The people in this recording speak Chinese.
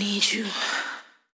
need you.